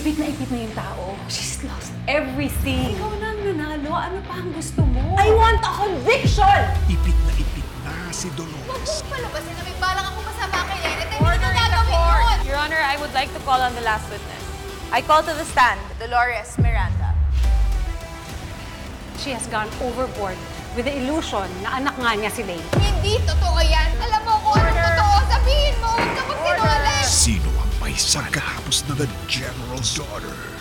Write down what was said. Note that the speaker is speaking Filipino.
Ipit na ipit na yung tao. She's lost everything. Ikaw na ang nanalo. Ano pa ang gusto mo? I want a conviction! Ipit na ipit na si Huwag Dolores. palabasin na may balak ako kasama kay Lenet. Ay, hindi ko gagawin yun! Your Honor, I would like to call on the last witness. I call to the stand Dolores Miranda. She has gone overboard with the illusion na anak nga niya si Lane. Hindi totoo sagahapos na the General's daughter?